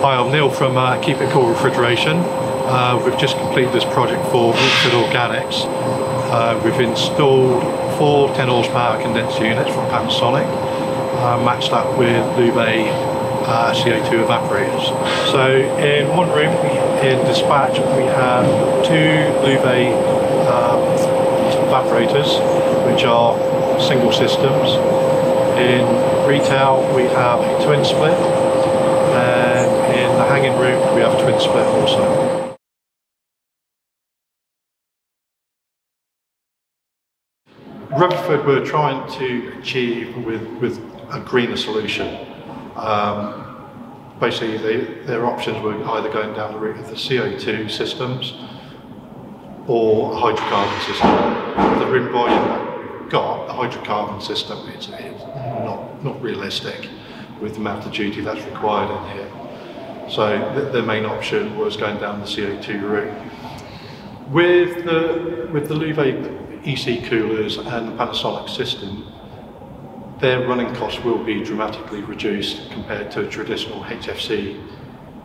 Hi, I'm Neil from uh, Keep It Cool Refrigeration. Uh, we've just completed this project for Riverford Organics. Uh, we've installed four 10 horsepower condenser units from Panasonic, uh, matched up with LU-VE uh, CO2 evaporators. So in one room in dispatch we have two LU-VE um, evaporators which are single systems. In retail we have a twin split hanging room we have twin split also. Riverford were trying to achieve with, with a greener solution. Um, basically, they, their options were either going down the route of the CO2 systems or a hydrocarbon system. The rim volume that we've got, the hydrocarbon system, is, is not, not realistic with the amount of duty that's required in here. So th their main option was going down the CO2 route. With the, with the LU-VE EC coolers and the Panasonic system, their running costs will be dramatically reduced compared to traditional HFC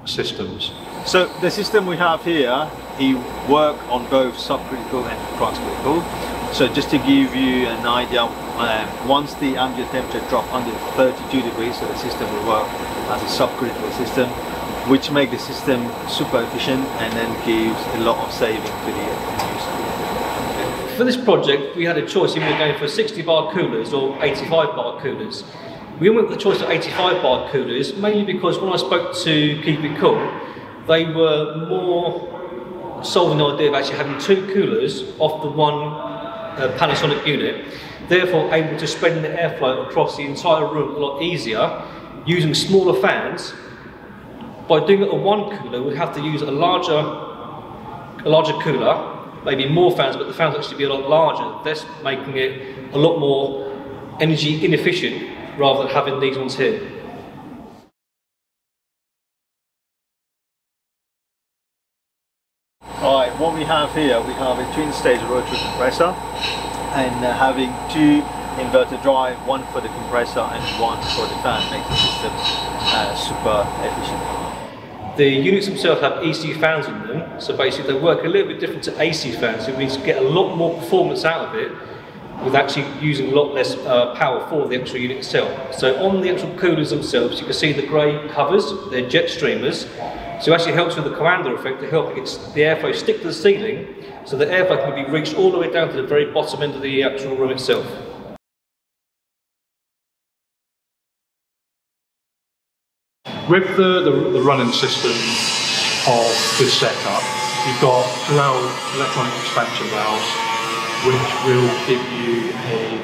systems. So the system we have here, he work on both subcritical and transcritical. So just to give you an idea, um, once the ambient temperature drop under 32 degrees, so the system will work as a subcritical system, which make the system super efficient and then gives a lot of saving to the user. For this project, we had a choice either going for 60 bar coolers or 85 bar coolers. We went with the choice of 85 bar coolers mainly because when I spoke to Keep It Cool, they were more sold the idea of actually having two coolers off the one uh, Panasonic unit, therefore able to spread the airflow across the entire room a lot easier using smaller fans. By doing it on one cooler, we'd have to use a larger, a larger cooler, maybe more fans, but the fans actually be a lot larger, thus making it a lot more energy inefficient rather than having these ones here. Alright, what we have here, we have a twin stage rotary compressor and uh, having two inverter drive, one for the compressor and one for the fan makes the system uh, super efficient. The units themselves have EC fans in them, so basically they work a little bit different to AC fans, so we get a lot more performance out of it with actually using a lot less uh, power for the actual unit itself. So on the actual coolers themselves, you can see the grey covers, they're jet streamers, so it actually helps with the Coanda effect to help get the airflow stick to the ceiling, so the airflow can be reached all the way down to the very bottom end of the actual room itself. With the, the, the running system of this setup, you've got 12 electronic expansion valves, which will give you a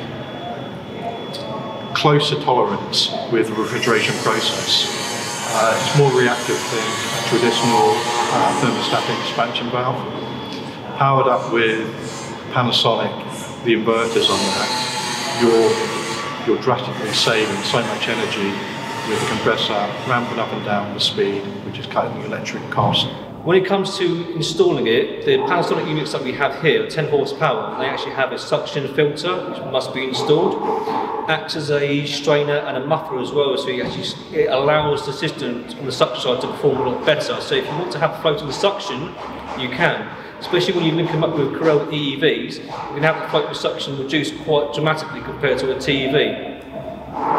closer tolerance with the refrigeration process. Uh, it's more reactive than a traditional uh, thermostatic expansion valve. Powered up with Panasonic, the inverters on that, you're, you're drastically saving so much energy with the compressor ramping up and down the speed, which is cutting the electric cost. When it comes to installing it, the Panasonic units that we have here are 10 horsepower. They actually have a suction filter which must be installed. Acts as a strainer and a muffler as well, so actually, it allows the system on the suction side to perform a lot better. So if you want to have floating suction, you can. Especially when you link them up with Carel EEVs, you can have the floating suction reduced quite dramatically compared to a TEV.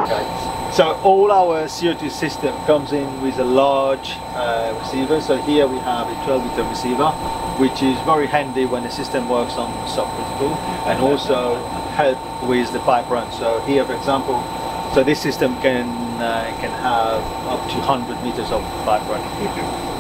Okay. So all our CO2 system comes in with a large uh, receiver. So here we have a 12 liter receiver, which is very handy when the system works on subcritical and also help with the pipe run. So here, for example, so this system can uh, can have up to 100 meters of pipe run.